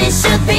it should be